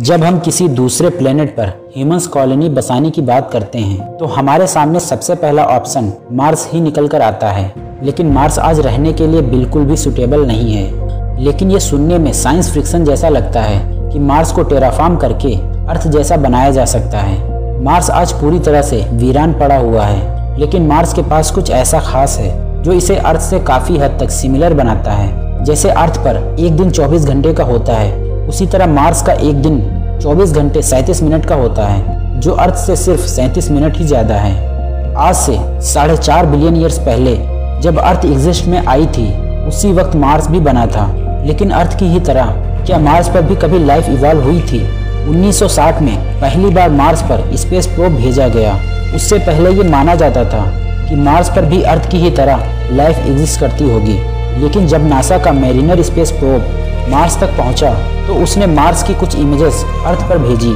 जब हम किसी दूसरे प्लेनेट पर ह्यूमंस कॉलोनी बसाने की बात करते हैं तो हमारे सामने सबसे पहला ऑप्शन मार्स ही निकल कर आता है। लेकिन मार्स आज रहने के लिए बिल्कुल भी सुटेबल नहीं है। लेकिन ये सुनने में साइंस फ्रिक्शन जैसा लगता है कि मार्स को टेराफार्म करके अर्थ जैसा बनाया जा सकता है। मार्स आज पूरी तरह से वीरान पड़ा हुआ है, लेकिन मार्स के पास कुछ ऐसा खास है, जो इसे अर्थ से काफ़ी हद तक सिमिलर बनाता है। जैसे अर्थ पर एक दिन 24 घंटे का होता है उसी तरह मार्स का एक दिन 24 घंटे सैंतीस मिनट का होता है, जो अर्थ से सिर्फ़ सैंतीस मिनट ही ज़्यादा है। आज से साढ़े चार बिलियन ईयर्स पहले, जब अर्थ एग्जिस्ट में आई थी, उसी वक्त मार्स भी बना था। लेकिन अर्थ की ही तरह, क्या मार्स पर भी कभी लाइफ इवॉल्व हुई थी? 1960 में पहली बार मार्स पर स्पेस प्रोब भेजा गया। उससे पहले ये माना जाता था कि मार्स पर भी अर्थ की ही तरह लाइफ एग्जिस्ट करती होगी। लेकिन जब नासा का मेरिनर स्पेस प्रोब मार्स तक पहुँचा तो उसने मार्स की कुछ इमेजेस अर्थ पर भेजी।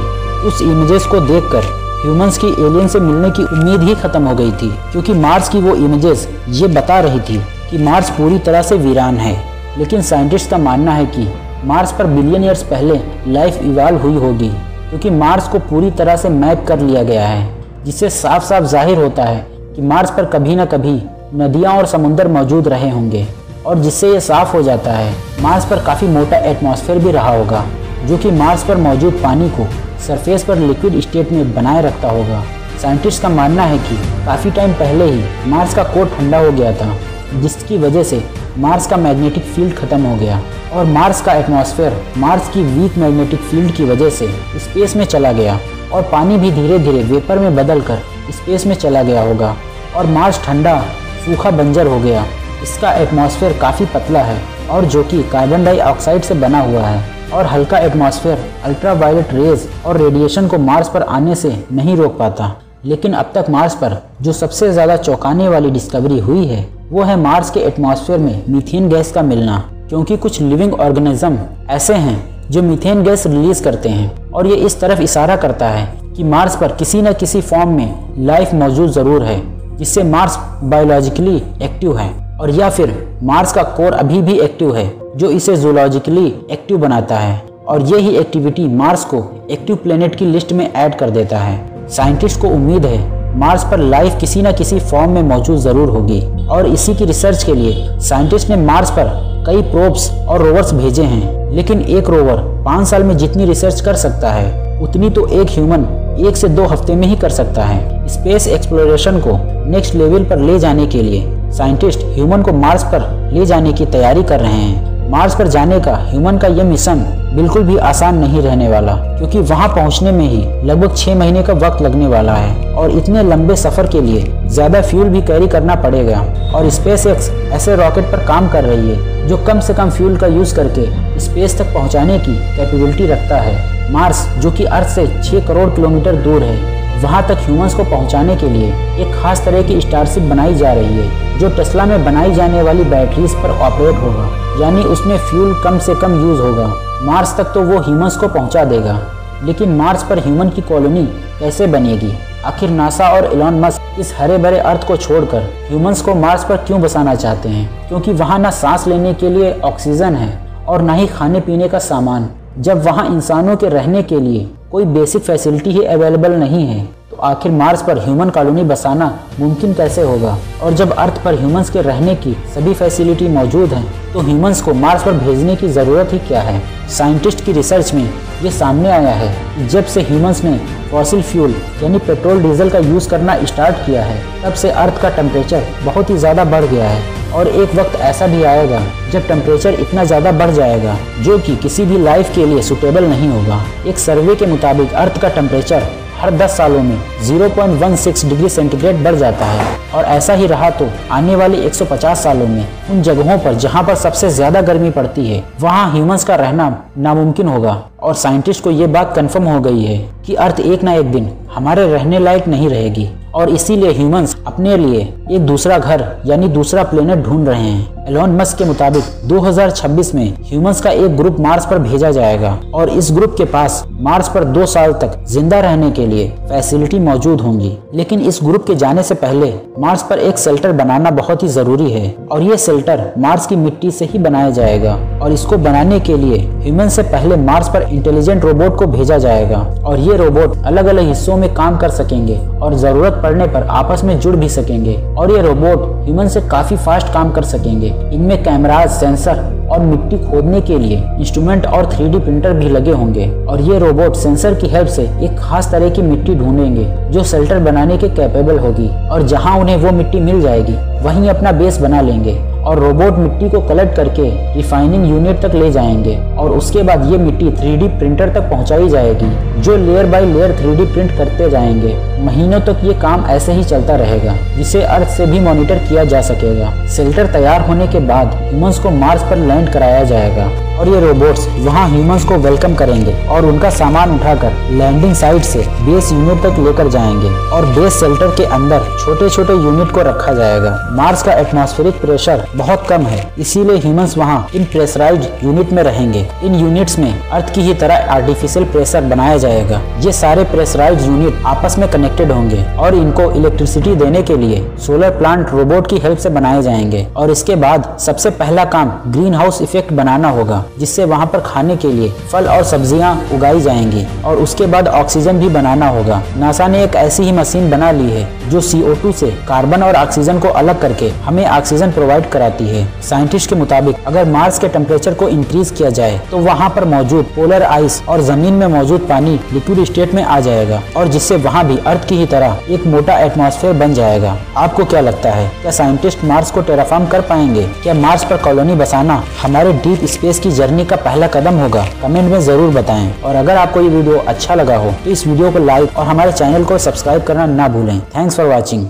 उस इमेजेस को देखकर ह्यूमंस की एलियन से मिलने की उम्मीद ही खत्म हो गई थी, क्योंकि मार्स की वो इमेजेस ये बता रही थी कि मार्स पूरी तरह से वीरान है। लेकिन साइंटिस्ट का मानना है कि मार्स पर बिलियन ईयर्स पहले लाइफ इवाल्व हुई होगी, क्योंकि मार्स को पूरी तरह से मैप कर लिया गया है, जिससे साफ़ साफ़ ज़ाहिर होता है कि मार्स पर कभी न कभी नदियाँ और समुंदर मौजूद रहे होंगे। और जिससे ये साफ़ हो जाता है मार्स पर काफ़ी मोटा एटमॉस्फेयर भी रहा होगा, जो कि मार्स पर मौजूद पानी को सरफेस पर लिक्विड स्टेट में बनाए रखता होगा। साइंटिस्ट का मानना है कि काफ़ी टाइम पहले ही मार्स का कोर ठंडा हो गया था, जिसकी वजह से मार्स का मैग्नेटिक फ़ील्ड खत्म हो गया और मार्स का एटमॉस्फेयर मार्स की वीक मैग्नेटिक फ़ील्ड की वजह से स्पेस में चला गया और पानी भी धीरे धीरे वेपर में बदल कर स्पेस में चला गया होगा और मार्स ठंडा, सूखा बंजर हो गया। इसका एटमॉस्फेयर काफ़ी पतला है और जो कि कार्बन डाइऑक्साइड से बना हुआ है और हल्का एटमॉस्फेयर अल्ट्रावायलेट रेज और रेडिएशन को मार्स पर आने से नहीं रोक पाता। लेकिन अब तक मार्स पर जो सबसे ज़्यादा चौंकाने वाली डिस्कवरी हुई है, वो है मार्स के एटमॉस्फेयर में मीथेन गैस का मिलना, क्योंकि कुछ लिविंग ऑर्गेनिज्म ऐसे हैं जो मीथेन गैस रिलीज़ करते हैं और ये इस तरफ़ इशारा करता है कि मार्स पर किसी न किसी फॉर्म में लाइफ मौजूद ज़रूर है, जिससे मार्स बायोलॉजिकली एक्टिव है। और या फिर मार्स का कोर अभी भी एक्टिव है, जो इसे जूलॉजिकली एक्टिव बनाता है और ये ही एक्टिविटी मार्स को एक्टिव प्लेनेट की लिस्ट में ऐड कर देता है। साइंटिस्ट को उम्मीद है मार्स पर लाइफ किसी न किसी फॉर्म में मौजूद ज़रूर होगी और इसी की रिसर्च के लिए साइंटिस्ट ने मार्स पर कई प्रोब्स और रोवर्स भेजे हैं, लेकिन एक रोवर पाँच साल में जितनी रिसर्च कर सकता है, उतनी तो एक ह्यूमन एक से दो हफ़्ते में ही कर सकता है। स्पेस एक्सप्लोरेशन को नेक्स्ट लेवल पर ले जाने के लिए साइंटिस्ट ह्यूमन को मार्स पर ले जाने की तैयारी कर रहे हैं। मार्स पर जाने का ह्यूमन का यह मिशन बिल्कुल भी आसान नहीं रहने वाला, क्योंकि वहाँ पहुँचने में ही लगभग छह महीने का वक्त लगने वाला है और इतने लंबे सफ़र के लिए ज़्यादा फ्यूल भी कैरी करना पड़ेगा। और स्पेस एक्स ऐसे रॉकेट पर काम कर रही है, जो कम से कम फ्यूल का यूज़ करके स्पेस तक पहुँचाने की कैपेबिलिटी रखता है। मार्स, जो कि अर्थ से 6 करोड़ किलोमीटर दूर है वहाँ तक ह्यूमंस को पहुँचाने के लिए एक खास तरह की स्टारशिप बनाई जा रही है, जो टेस्ला में बनाई जाने वाली बैटरीज पर ऑपरेट होगा, यानी उसमें फ्यूल कम से कम यूज़ होगा। मार्स तक तो वो ह्यूमंस को पहुँचा देगा, लेकिन मार्स पर ह्यूमन की कॉलोनी कैसे बनेगी? आखिर नासा और इलॉन मस्क इस हरे भरे अर्थ को छोड़कर ह्यूमंस को मार्स पर क्यों बसाना चाहते हैं? क्योंकि वहाँ न सांस लेने के लिए ऑक्सीजन है, और ना ही खाने पीने का सामान। जब वहाँ इंसानों के रहने के लिए कोई बेसिक फैसिलिटी ही अवेलेबल नहीं है तो आखिर मार्स पर ह्यूमन कॉलोनी बसाना मुमकिन कैसे होगा? और जब अर्थ पर ह्यूमंस के रहने की सभी फैसिलिटी मौजूद हैं तो ह्यूमंस को मार्स पर भेजने की ज़रूरत ही क्या है? साइंटिस्ट की रिसर्च में ये सामने आया है, जब से ह्यूमंस ने फॉसिल फ्यूल यानी पेट्रोल डीजल का यूज़ करना स्टार्ट किया है, तब से अर्थ का टेम्परेचर बहुत ही ज़्यादा बढ़ गया है। और एक वक्त ऐसा भी आएगा, जब टेम्परेचर इतना ज़्यादा बढ़ जाएगा, जो कि किसी भी लाइफ के लिए सुटेबल नहीं होगा। एक सर्वे के मुताबिक अर्थ का टेम्परेचर हर 10 सालों में 0.16 डिग्री सेंटीग्रेड बढ़ जाता है। और ऐसा ही रहा तो आने वाले 150 सालों में उन जगहों पर जहाँ पर सबसे ज़्यादा गर्मी पड़ती है, वहाँ ह्यूमंस का रहना नामुमकिन होगा। और साइंटिस्ट को ये बात कंफर्म हो गई है कि अर्थ एक ना एक दिन हमारे रहने लायक नहीं रहेगी। और इसीलिए ह्यूमंस अपने लिए एक दूसरा घर यानी दूसरा प्लेनेट ढूंढ रहे हैं। एलोन मस्क के मुताबिक 2026 में ह्यूमंस का एक ग्रुप मार्स पर भेजा जाएगा और इस ग्रुप के पास मार्स पर दो साल तक ज़िंदा रहने के लिए फैसिलिटी मौजूद होंगी। लेकिन इस ग्रुप के जाने से पहले मार्स पर एक शेल्टर बनाना बहुत ही ज़रूरी है और ये शेल्टर मार्स की मिट्टी से ही बनाया जाएगा और इसको बनाने के लिए ह्यूमन से पहले मार्स पर इंटेलिजेंट रोबोट को भेजा जाएगा और ये रोबोट अलग अलग हिस्सों में काम कर सकेंगे और ज़रूरत पड़ने पर आपस में जुड़ भी सकेंगे और ये रोबोट ह्यूमन से काफ़ी फास्ट काम कर सकेंगे। इनमें कैमराज सेंसर और मिट्टी खोदने के लिए इंस्ट्रूमेंट और थ्री प्रिंटर भी लगे होंगे और ये रोबोट सेंसर की हेल्प से एक खास तरह की मिट्टी ढूंढेंगे जो शेल्टर बनाने के कैपेबल होगी और जहाँ उन्हें वो मिट्टी मिल जाएगी, वहीं अपना बेस बना लेंगे। और रोबोट मिट्टी को कलेक्ट करके रिफाइनिंग यूनिट तक ले जाएँगे और उसके बाद ये मिट्टी थ्री प्रिंटर तक पहुंचाई जाएगी, जो layer by layer three print करते जाएँगे। महीनों तक ये काम ऐसे ही चलता रहेगा, जिसे अर्थ से भी मॉनिटर किया जा सकेगा। सेल्टर तैयार होने के बाद ह्यूमंस को मार्स पर लैंड कराया जाएगा। और ये रोबोट्स वहाँ ह्यूमंस को वेलकम करेंगे और उनका सामान उठाकर लैंडिंग साइट से बेस यूनिट तक लेकर जाएँगे और बेस शेल्टर के अंदर छोटे छोटे यूनिट को रखा जाएगा। मार्स का एटमॉस्फेरिक प्रेशर बहुत कम है, इसीलिए ह्यूमंस वहाँ इन प्रेशराइज यूनिट में रहेंगे। इन यूनिट्स में अर्थ की ही तरह आर्टिफिशियल प्रेशर बनाया जाएगा। ये सारे प्रेशराइज यूनिट आपस में कनेक्टेड होंगे और इनको इलेक्ट्रिसिटी देने के लिए सोलर प्लांट रोबोट की हेल्प से बनाए जाएँगे। और इसके बाद सबसे पहला काम ग्रीन हाउस इफ़ेक्ट बनाना होगा। जिससे वहाँ पर खाने के लिए फल और सब्ज़ियाँ उगाई जाएँगी और उसके बाद ऑक्सीजन भी बनाना होगा। नासा ने एक ऐसी ही मशीन बना ली है। जो CO2 से कार्बन और ऑक्सीजन को अलग करके हमें ऑक्सीजन प्रोवाइड कराती है। साइंटिस्ट के मुताबिक, अगर मार्स के टेम्परेचर को इंक्रीज किया जाए तो वहाँ पर मौजूद पोलर आइस और ज़मीन में मौजूद पानी लिक्विड स्टेट में आ जाएगा और जिससे वहाँ भी अर्थ की ही तरह एक मोटा एटमॉस्फेयर बन जाएगा। आपको क्या लगता है, क्या साइंटिस्ट मार्स को टेराफॉर्म कर पाएँगे? क्या मार्स पर कॉलोनी बसाना हमारे डीप स्पेस की जर्नी का पहला कदम होगा? कमेंट में ज़रूर बताएँ। और अगर आपको ये वीडियो अच्छा लगा हो तो इस वीडियो को लाइक और हमारे चैनल को सब्सक्राइब करना ना भूलें। Thanks for watching